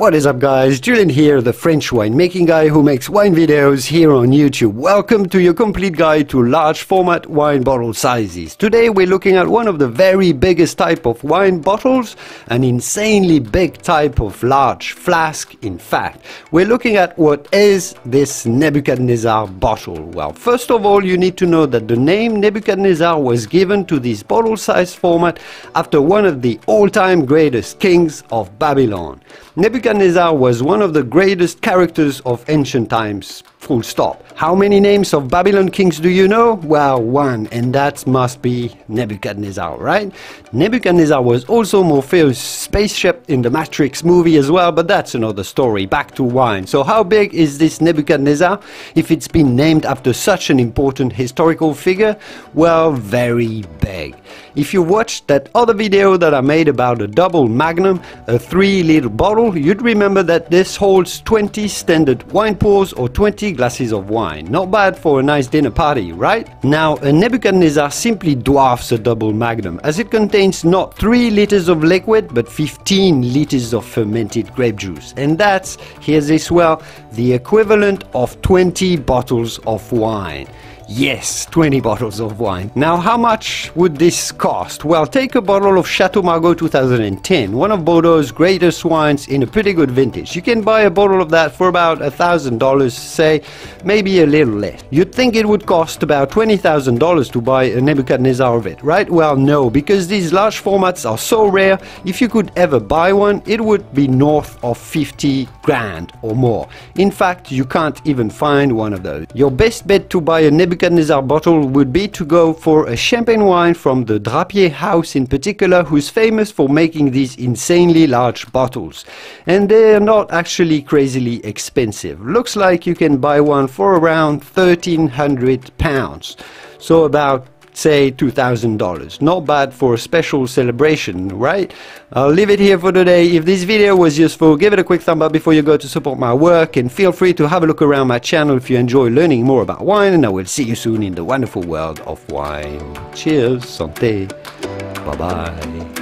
What is up guys, Julien here, the French winemaking guy who makes wine videos here on YouTube. Welcome to your complete guide to large format wine bottle sizes. Today we're looking at one of the very biggest type of wine bottles, an insanely big type of large flask in fact. We're looking at what is this Nebuchadnezzar bottle. Well, first of all you need to know that the name Nebuchadnezzar was given to this bottle size format after one of the all-time greatest kings of Babylon. Nebuchadnezzar was one of the greatest characters of ancient times, full stop. How many names of Babylon kings do you know? Well, one, and that must be Nebuchadnezzar, right? Nebuchadnezzar was also Morpheus' spaceship in the Matrix movie as well, but that's another story. Back to wine. So how big is this Nebuchadnezzar if it's been named after such an important historical figure? Well, very big. If you watched that other video that I made about a double magnum, a 3 liter bottle, you'd remember that this holds 20 standard wine pours or 20 glasses of wine wine. Not bad for a nice dinner party, right? Now, a Nebuchadnezzar simply dwarfs a double magnum, as it contains not 3 liters of liquid, but 15 liters of fermented grape juice. And that's, here's this well, the equivalent of 20 bottles of wine. Yes, 20 bottles of wine. Now, how much would this cost? Well, take a bottle of Chateau Margaux 2010, one of Bordeaux's greatest wines in a pretty good vintage. You can buy a bottle of that for about a $1,000, say, maybe a little less. You'd think it would cost about $20,000 to buy a Nebuchadnezzar of it, right? Well, no, because these large formats are so rare, if you could ever buy one, it would be north of 50 grand or more. In fact, you can't even find one of those. Your best bet to buy a Nebuchadnezzar Nebuchadnezzar bottle would be to go for a champagne wine from the Drappier house in particular, who's famous for making these insanely large bottles. And they're not actually crazily expensive. Looks like you can buy one for around 1300 pounds. So about say $2,000. Not bad for a special celebration, right? I'll leave it here for today. If this video was useful, give it a quick thumb up before you go to support my work and feel free to have a look around my channel if you enjoy learning more about wine and I will see you soon in the wonderful world of wine. Cheers, santé, bye bye.